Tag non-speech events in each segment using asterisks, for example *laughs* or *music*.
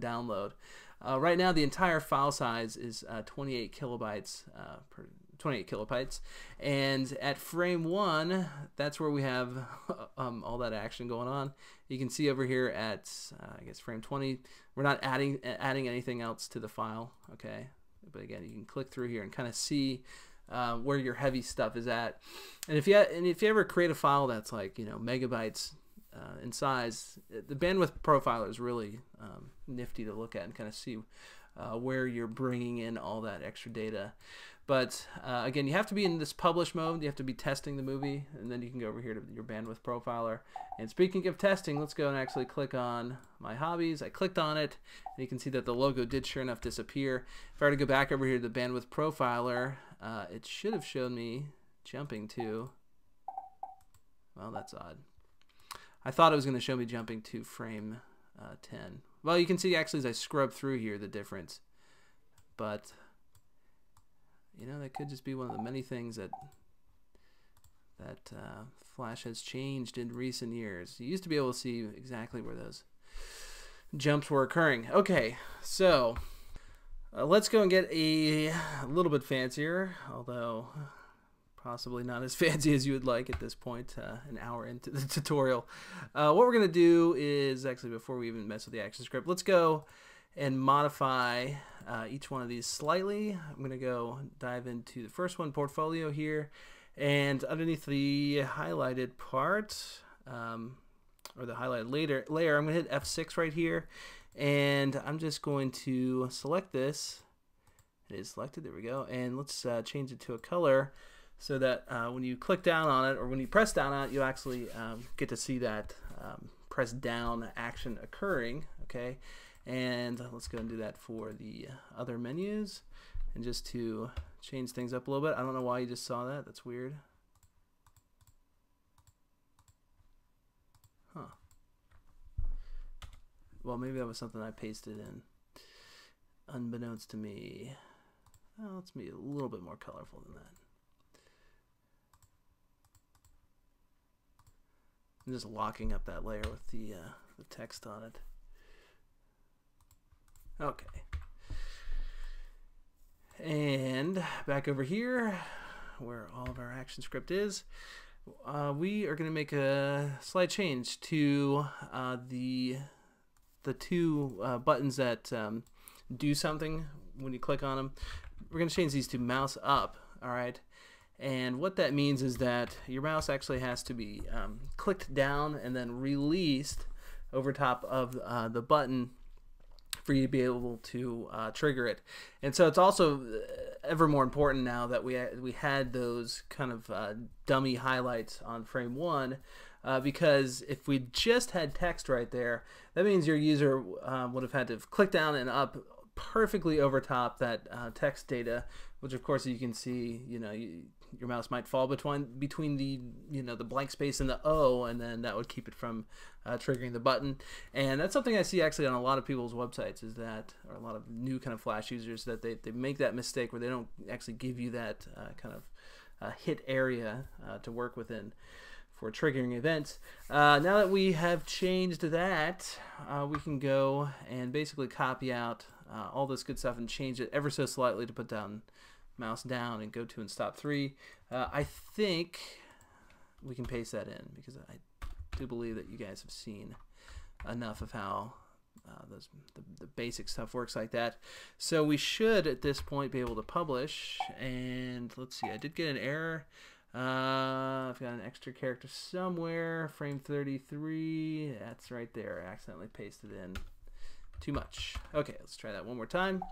download. Uh, right now, the entire file size is uh, 28 kilobytes uh, per 28 kilobytes, and at frame one, that's where we have *laughs* um, all that action going on. You can see over here at uh, I guess frame 20, we're not adding adding anything else to the file. Okay, but again, you can click through here and kind of see uh, where your heavy stuff is at. And if you and if you ever create a file that's like you know megabytes uh, in size, the bandwidth profiler is really um, nifty to look at and kind of see uh, where you're bringing in all that extra data. But uh, again, you have to be in this publish mode. You have to be testing the movie, and then you can go over here to your bandwidth profiler. And speaking of testing, let's go and actually click on my hobbies. I clicked on it, and you can see that the logo did sure enough disappear. If I were to go back over here to the bandwidth profiler, uh, it should have shown me jumping to. Well, that's odd. I thought it was going to show me jumping to frame uh, 10. Well, you can see actually as I scrub through here the difference. But, you know, that could just be one of the many things that that uh, Flash has changed in recent years. You used to be able to see exactly where those jumps were occurring. Okay, so uh, let's go and get a, a little bit fancier, although possibly not as *laughs* fancy as you would like at this point, uh, an hour into the *laughs* tutorial. Uh, what we're going to do is, actually before we even mess with the action script, let's go and modify uh, each one of these slightly. I'm going to go dive into the first one, portfolio here, and underneath the highlighted part, um, or the highlighted later layer, I'm going to hit F6 right here, and I'm just going to select this. It is selected, there we go, and let's uh, change it to a color so that uh, when you click down on it or when you press down on it, you actually um, get to see that um, press down action occurring. Okay, and let's go and do that for the other menus. And just to change things up a little bit, I don't know why you just saw that. That's weird. Huh. Well, maybe that was something I pasted in, unbeknownst to me. Oh, let's be a little bit more colorful than that. I'm just locking up that layer with the, uh, the text on it. Okay. And back over here, where all of our action script is, uh, we are going to make a slight change to uh, the the two uh, buttons that um, do something when you click on them. We're going to change these to mouse up. All right. And what that means is that your mouse actually has to be um, clicked down and then released over top of uh, the button for you to be able to uh, trigger it. And so it's also uh, ever more important now that we we had those kind of uh, dummy highlights on frame one. Uh, because if we just had text right there, that means your user uh, would have had to click down and up perfectly over top that uh, text data, which of course you can see, you know, you, your mouse might fall between between the you know the blank space and the O, and then that would keep it from uh, triggering the button. And that's something I see actually on a lot of people's websites is that, or a lot of new kind of Flash users that they, they make that mistake where they don't actually give you that uh, kind of uh, hit area uh, to work within for triggering events. Uh, now that we have changed that, uh, we can go and basically copy out all this good stuff and change it ever so slightly to put down mouse down and go to and stop three. Uh, I think we can paste that in because I do believe that you guys have seen enough of how uh, those, the, the basic stuff works like that. So we should at this point be able to publish and let's see, I did get an error. Uh, I've got an extra character somewhere, frame 33, that's right there, I accidentally pasted in too much. Okay, let's try that one more time.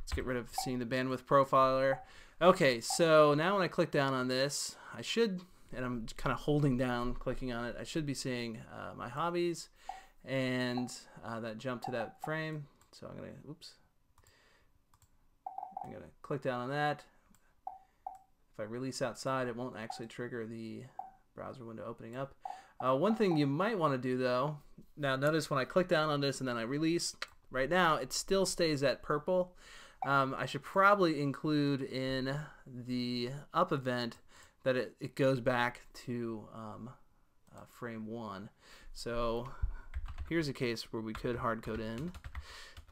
Let's get rid of seeing the bandwidth profiler. Okay, so now when I click down on this, I should, and I'm kind of holding down, clicking on it, I should be seeing uh, my hobbies and uh, that jump to that frame. So I'm to, oops, I'm to click down on that. If I release outside, it won't actually trigger the browser window opening up. Uh, one thing you might want to do though, now notice when I click down on this and then I release, right now it still stays at purple. Um, I should probably include in the up event that it, it goes back to um, uh, frame one. So here's a case where we could hard code in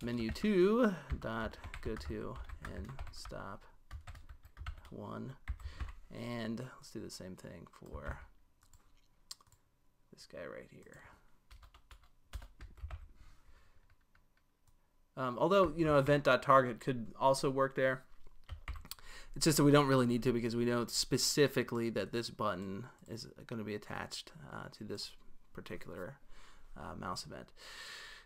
menu 2 dot go to and stop 1 and let's do the same thing for this guy right here. Um, although, you know, event.target could also work there. It's just that we don't really need to because we know specifically that this button is going to be attached uh, to this particular uh, mouse event.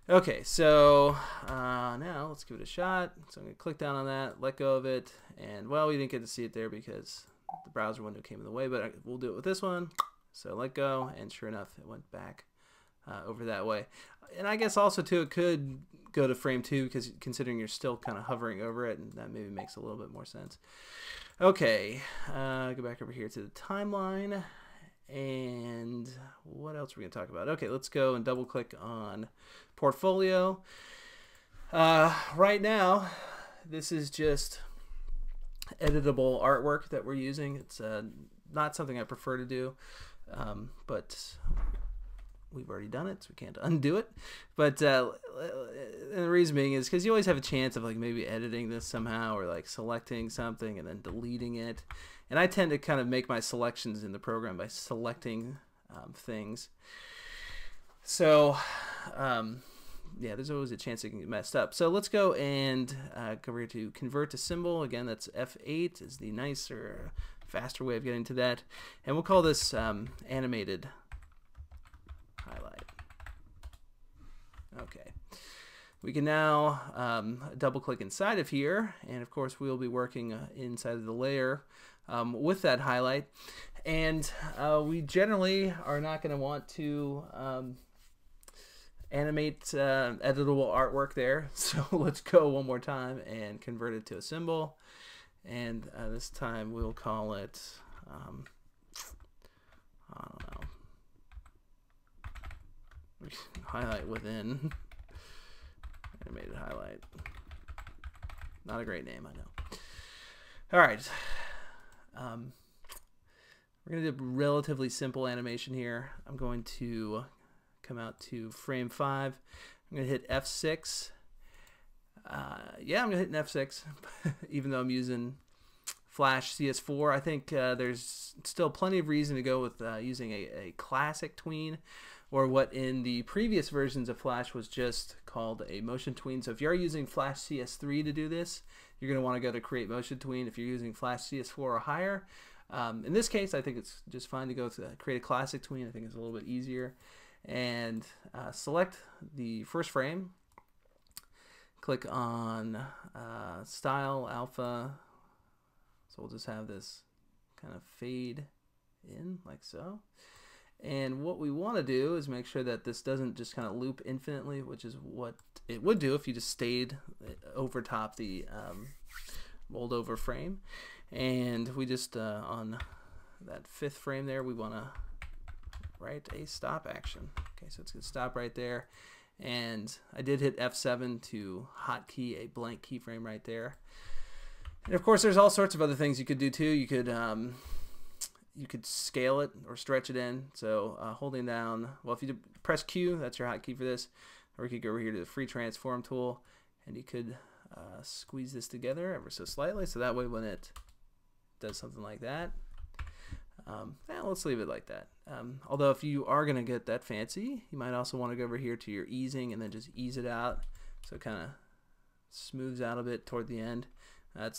Okay, so uh, now let's give it a shot. So I'm going to click down on that, let go of it, and well, we didn't get to see it there because the browser window came in the way, but we'll do it with this one. So let go, and sure enough, it went back uh, over that way. And I guess also too, it could go to frame two because considering you're still kind of hovering over it, and that maybe makes a little bit more sense. Okay, uh, go back over here to the timeline. And what else are we to talk about? Okay, let's go and double click on portfolio. Uh, right now, this is just editable artwork that we're using. It's uh, not something I prefer to do, um, but we've already done it, so we can't *laughs* undo it. But uh, the reason being is because you always have a chance of like maybe editing this somehow or like selecting something and then deleting it. And I tend to kind of make my selections in the program by selecting um, things. So, um, yeah, there's always a chance it can get messed up. So let's go and uh, go to convert to symbol. Again, that's F8 is the nicer, faster way of getting to that. And we'll call this um, animated highlight. Okay. We can now um, double click inside of here, and of course we'll be working uh, inside of the layer um, with that highlight. And uh, we generally are not going to want to um, animate uh, editable artwork there. *laughs* So let's go one more time and convert it to a symbol. And uh, this time we'll call it, um, I don't know, highlight within animated highlight. Not a great name, I know. All right. Um, we're going to do a relatively simple animation here. I'm going to come out to frame 5. I'm going to hit F6. Uh, yeah, I'm going to hit an *laughs* F6, even though I'm using Flash CS4. I think uh, there's still plenty of reason to go with uh, using a, a classic tween or what in the previous versions of Flash was just called a motion tween. So if you're using Flash CS3 to do this, you're going to want to go to create motion tween. If you're using Flash CS4 or higher, um, in this case, I think it's just fine to go to create a classic tween. I think it's a little bit easier. And uh, select the first frame. Click on uh, style alpha. So we'll just have this kind of fade in like so. And what we want to do is make sure that this doesn't just kind of loop infinitely, which is what it would do if you just stayed uh, over top the um, rolled over frame. And we just, uh, on that fifth frame there, we want to write a stop action. Okay, so it's going to stop right there. And I did hit F7 to hotkey a blank keyframe right there. And of course, there's all sorts of other things you could do too. You could um, you could scale it or stretch it in. So uh, holding down, well, if you press Q, that's your hotkey for this. Or you could go over here to the free transform tool, and you could uh, squeeze this together ever so slightly. So that way, when it does something like that, um, yeah, let's leave it like that. Um, although if you are going to get that fancy, you might also want to go over here to your easing and then just ease it out. So it kind of smooths out a bit toward the end.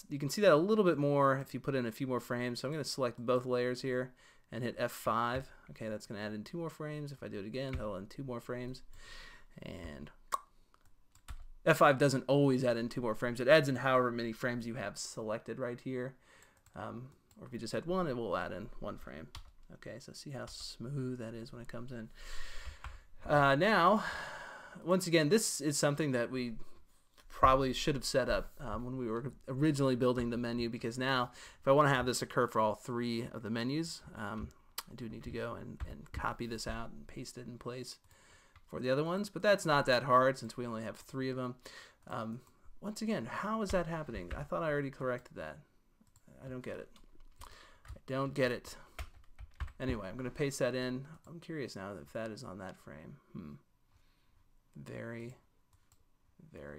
You can see that a little bit more if you put in a few more frames. So I'm going to select both layers here and hit F5. Okay, that's going to add in two more frames. If I do it again, that'll add in two more frames. And F5 doesn't always add in two more frames. It adds in however many frames you have selected right here. Um, or if you just had one, it will add in one frame. Okay, so see how smooth that is when it comes in. Uh, now, once again, this is something that we probably should have set up um, when we were originally building the menu because now if I want to have this occur for all three of the menus um, I do need to go and, and copy this out and paste it in place for the other ones but that's not that hard since we only have three of them. Um, once again how is that happening? I thought I already corrected that. I don't get it. I don't get it. Anyway I'm gonna paste that in. I'm curious now if that is on that frame. Hmm. Very very